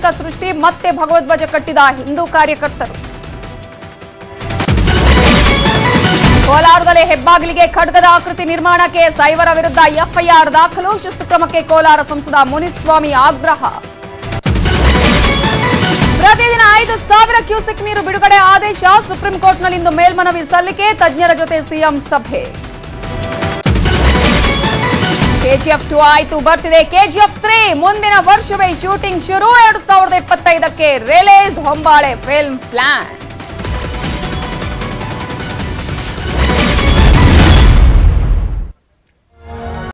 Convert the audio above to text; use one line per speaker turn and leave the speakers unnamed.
ಆತಂಕ ಸೃಷ್ಟಿ ಮತ್ತೆ ಭಗವದ್ವಜ ಕಟ್ಟಿದ ಹಿಂದೂ ಕಾರ್ಯಕರ್ತರು. ಕೋಲಾರದಲ್ಲಿ ಹೆಬ್ಬಾಗಿಲಿಗೆ ಖಡ್ಗದ ಆಕೃತಿ ನಿರ್ಮಾಣಕ್ಕೆ ಸೈವರ ವಿರುದ್ಧ ಎಫ್ಐಆರ್ ದಾಖಲು. ಶಿಸ್ತು ಕ್ರಮಕ್ಕೆ ಕೋಲಾರ ಸಂಸದ ಮುನಿಸ್ವಾಮಿ ಆಗ್ರಹ. ಪ್ರತಿದಿನ ಐದು ಸಾವಿರ ಕ್ಯೂಸೆಕ್ ನೀರು ಬಿಡುಗಡೆ ಆದೇಶ. ಸುಪ್ರೀಂ ಕೋರ್ಟ್ನಲ್ಲಿಂದು ಮೇಲ್ಮನವಿ ಸಲ್ಲಿಕೆ. ತಜ್ಞರ ಜೊತೆ ಸಿಎಂ ಸಭೆ. ಕೆಜಿಎಫ್ ಟು ಆಯ್ತು, ಬರ್ತಿದೆ. ಕೆಜಿಎಫ್ ತ್ರೀ ಮುಂದಿನ ವರ್ಷವೇ ಶೂಟಿಂಗ್ ಶುರು. ಎರಡು ಸಾವಿರದ ಇಪ್ಪತ್ತೈದಕ್ಕೆ ರಿಲೀಸ್ ಹೊಂಬಾಳೆ ಫಿಲ್ಮ್ ಪ್ಲಾನ್